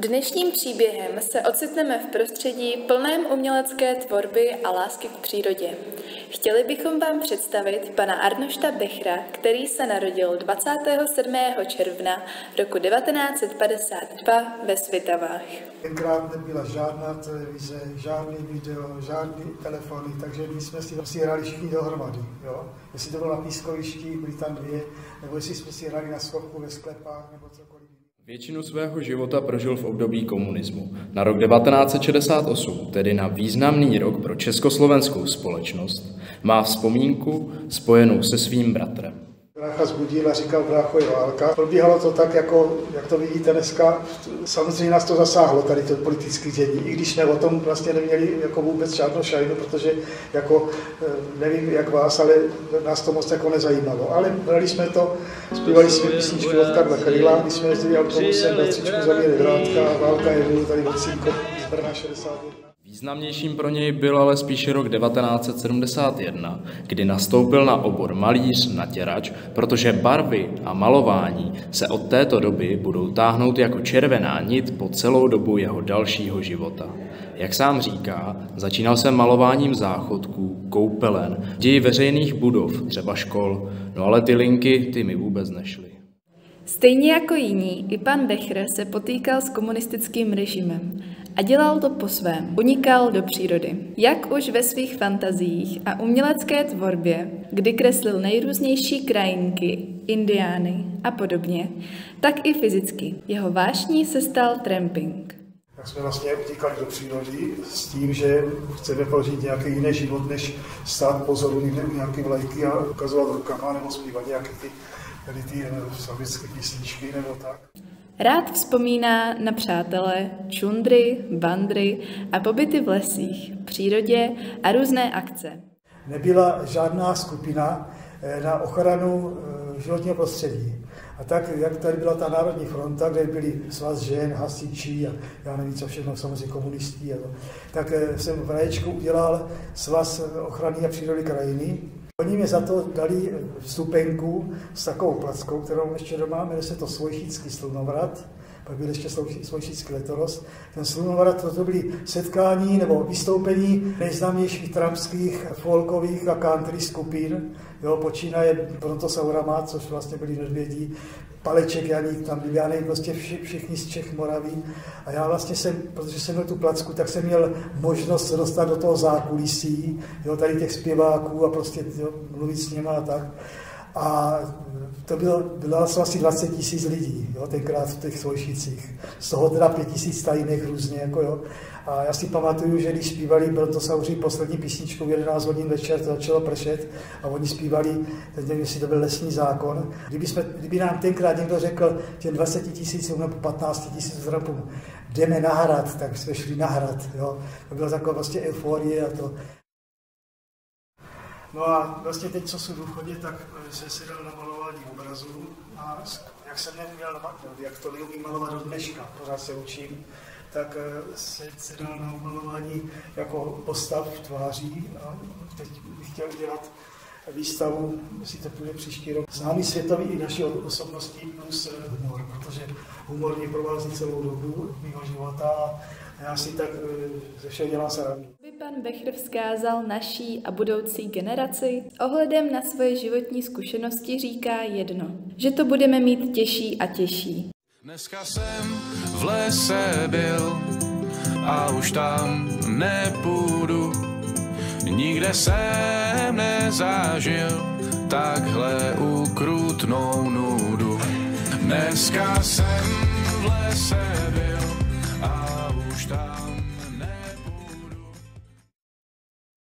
Dnešním příběhem se ocitneme v prostředí plném umělecké tvorby a lásky k přírodě. Chtěli bychom vám představit pana Arnošta Bechra, který se narodil 27. června roku 1952 ve Svitavách. Tenkrát nebyla žádná televize, žádný video, žádný telefony, takže my jsme si prostě hrali všichni dohromady. Jo? Jestli to bylo na pískovišti, byly tam dvě, nebo jestli jsme si hrali na schodku ve sklepách, nebo cokoliv. Většinu svého života prožil v období komunismu. Na rok 1968, tedy na významný rok pro československou společnost, má vzpomínku spojenou se svým bratrem. Brácha zbudil a říkal, brácho je válka. Probíhalo to tak, jako, jak to vidíte dneska. Samozřejmě nás to zasáhlo, tady to politické dění, i když jsme o tom vlastně neměli jako vůbec žádnou šajnu, protože jako, eh, nevím jak vás, ale nás to moc jako nezajímalo. Ale brali jsme to, zpívali jsme písničky od Karla Kryla, když jsme jezdili autobusem na Třičku za Vrátka, válka je tady od z Brna 61. Významnějším pro něj byl ale spíše rok 1971, kdy nastoupil na obor malíř natěrač, protože barvy a malování se od této doby budou táhnout jako červená nit po celou dobu jeho dalšího života. Jak sám říká, začínal jsem malováním záchodků, koupelen, ději veřejných budov, třeba škol, no ale ty linky, ty mi vůbec nešly. Stejně jako jiní, i pan Becher se potýkal s komunistickým režimem a dělal to po svém. Unikal do přírody. Jak už ve svých fantaziích a umělecké tvorbě, kdy kreslil nejrůznější krajinky, indiány a podobně, tak i fyzicky. Jeho vášní se stal tramping. Tak jsme vlastně utíkali do přírody s tím, že chceme prožít nějaký jiný život, než stát pozoru nějaké vlajky a ukazovat rukama nebo zpívat nějaké ty, tady ty eh, sovětské písničky nebo tak. Rád vzpomíná na přátele, čundry, bandry a pobyty v lesích, přírodě a různé akce. Nebyla žádná skupina eh, na ochranu eh, životního prostředí. A tak, jak tady byla ta Národní fronta, kde byli svaz žen, hasiči a já nevím, co všechno, samozřejmě komunistí, a to, tak eh, jsem v Raječku udělal svaz ochrany a přírody krajiny, Oni mi za to dali vstupenku s takovou plackou, kterou ještě doma, jmenuje se to Svojšický slunovrat, pak byl ještě Svojšický letoros. Ten slunovrat, to, to byly setkání nebo vystoupení nejznámějších trampských, folkových a country skupin, jo, počínaje Brontosaurama, což vlastně byli medvědí, Paleček, Janík, tam byl, já nevím, prostě vši, všichni z Čech, Moraví. A já vlastně jsem, protože jsem měl tu placku, tak jsem měl možnost dostat do toho zákulisí, jo, tady těch zpěváků a prostě jo, mluvit s nimi a tak. A to bylo, bylo asi 20 tisíc lidí, jo, tenkrát v těch Svojšicích. Z toho teda 5 tisíc tajných různě, jako jo. A já si pamatuju, že když zpívali Brontosauři poslední písničku v 11 hodin večer, to začalo pršet a oni zpívali, nevím, jestli to byl lesní zákon. Kdyby, jsme, kdyby nám tenkrát někdo řekl těm 20 tisícům nebo 15 tisíc zrapům, jdeme na hrad, tak jsme šli na hrad. Jo. To byla taková vlastně euforie a to. No a vlastně teď, co jsem v důchodě, tak jsem se dal na malování obrazů a jak jsem neměl, jak to neumím malovat do dneška, pořád se učím, tak eh, se, dal na umalování jako postav tváří a teď bych chtěl dělat výstavu, to půjde příští rok, známý světový i naší osobností plus eh, humor, protože humor mě provází celou dobu mého života a já si tak eh, ze všeho dělám srandu. Pan Bechr vzkázal naší a budoucí generaci ohledem na svoje životní zkušenosti říká jedno, že to budeme mít těžší a těžší. Dneska jsem v lese byl a už tam nepůjdu. Nikde jsem nezažil takhle ukrutnou nudu. Dneska jsem v lese byl